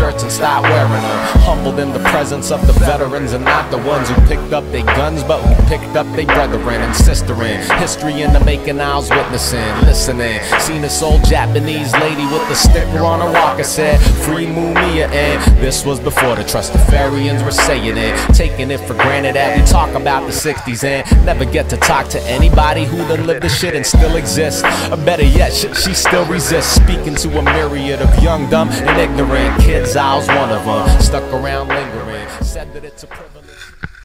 shirts and start wearing them. Humbled in the presence of the veterans and not the ones who picked up their guns, but who picked up their brethren and sisterin. History in the making, I was witnessing, listening. Seen this old Japanese lady with a sticker on her walker said, Free Mumia, and this was before the Trustafarians were saying it. Taking it for granted that we talk about the 60s and never get to talk to anybody who done lived the shit and still exists. Or better yet, she still resists. Speaking to a myriad of young, dumb, and ignorant kids, I was one of them. Stuck around lingering, said that it's a privilege.